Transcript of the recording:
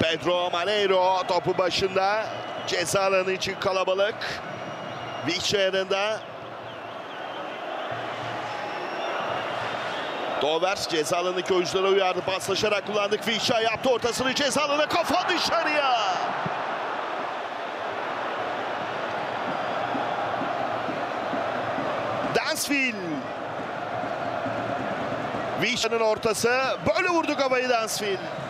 Pedro Maneiro topu başında. Ceza alanı için kalabalık. Vişça yanında. Dover ceza alanındaki oyunculara uyardı. Paslaşarak kullandık. Vişça yaptı ortasını ceza alanına kafa dışarıya. Dansville. Vişça'nın ortası. Böyle vurdu kafayı Dansville.